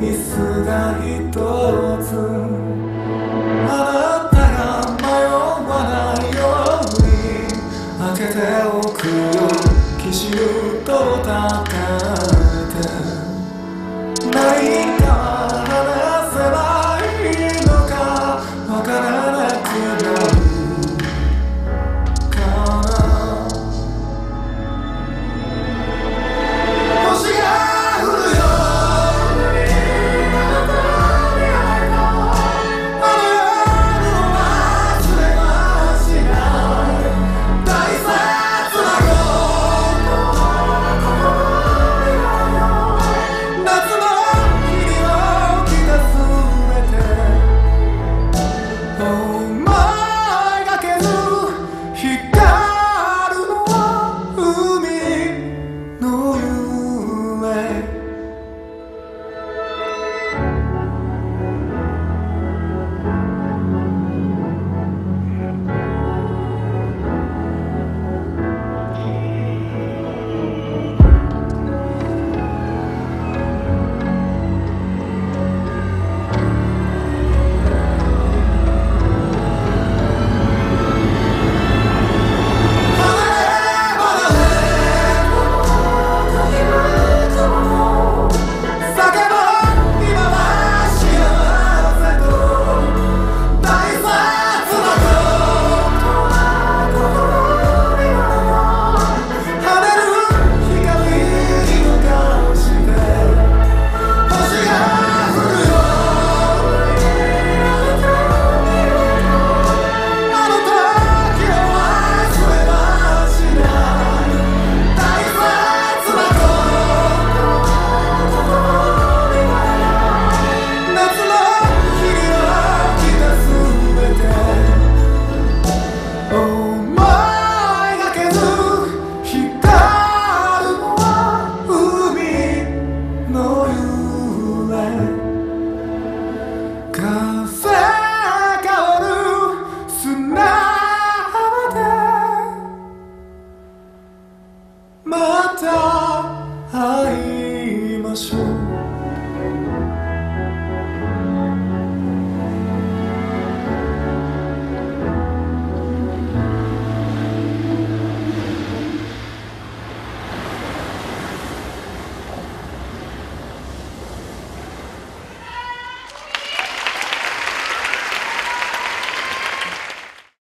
椅子が一つ。あなたが迷わないように開けておくよ。奇襲と戦う crossroads.